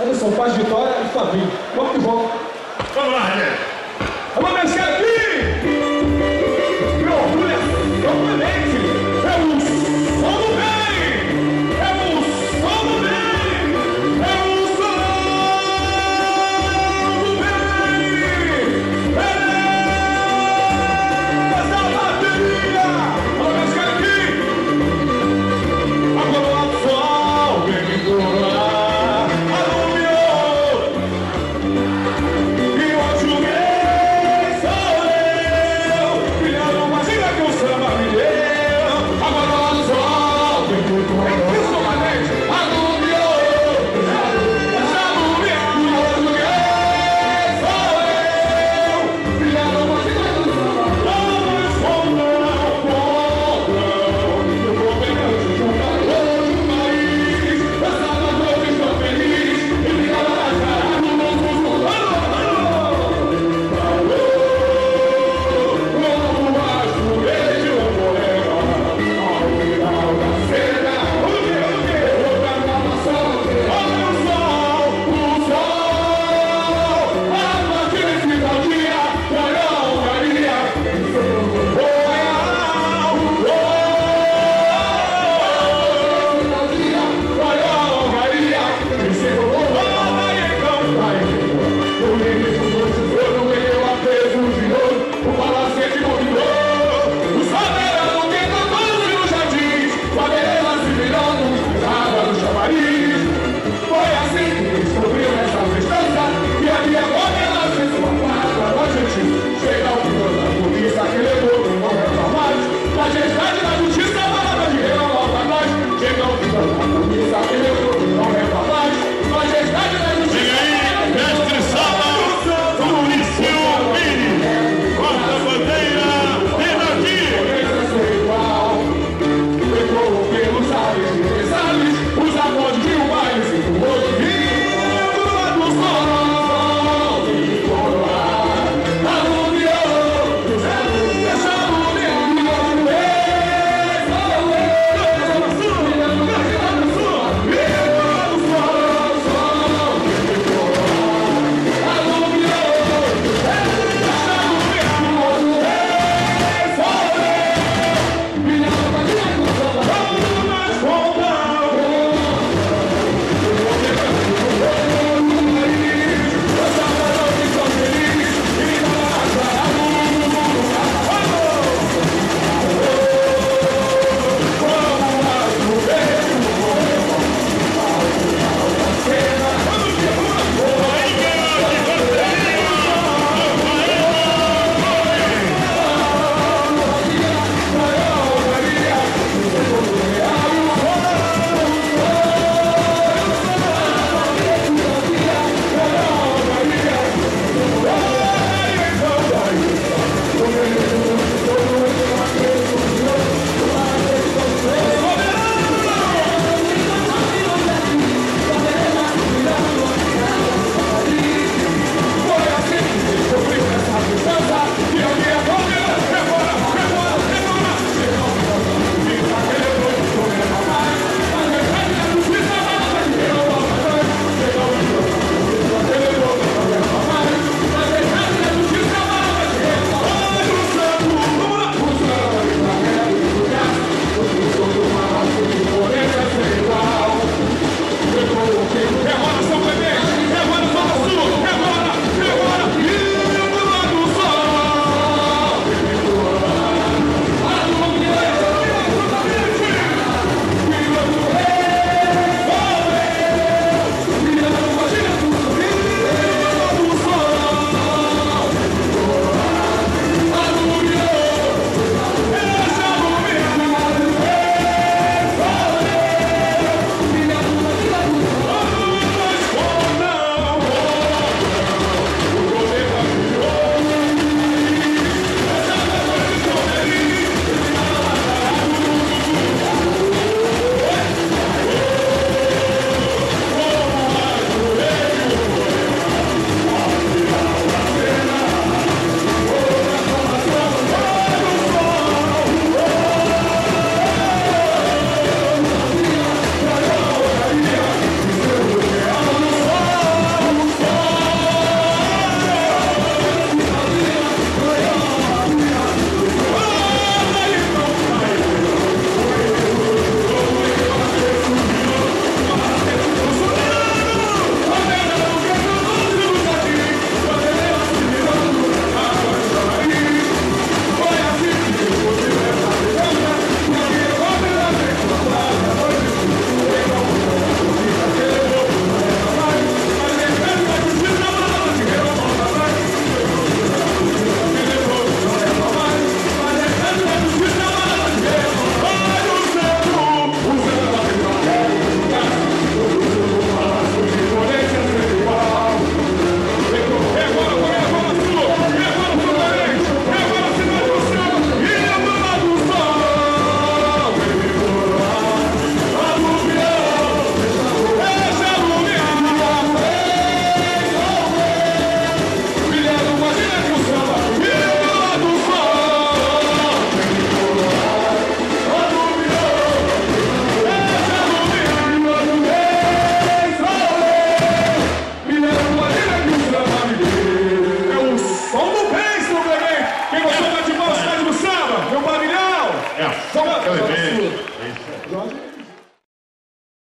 Anderson de vitória e Fabinho. Vamos que vamos. Vamos lá, né? Vamos vencer aqui!